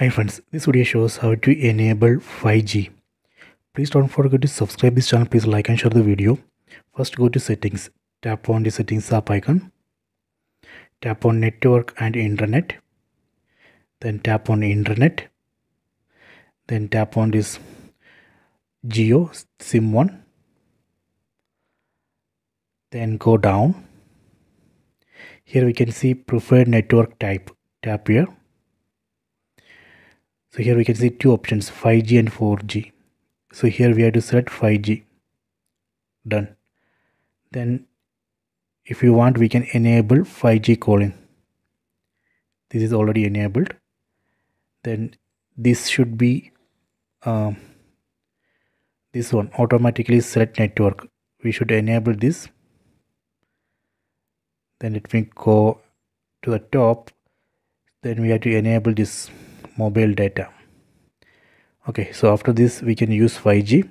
Hi friends, this video shows how to enable 5G. Please don't forget to subscribe this channel. Please like and share the video. First go to settings. Tap on the settings app icon. Tap on network and internet. Then tap on internet. Then tap on this Jio SIM 1. Then go down. Here we can see preferred network type. Tap here so here we can see two options 5g and 4g so here we have to select 5g done. Then if you want we can enable 5g calling. This is already enabled. Then this should be um, this one automatically select network. We should enable this. Then let me go to the top. Then we have to enable this mobile data. Okay so after this we can use 5g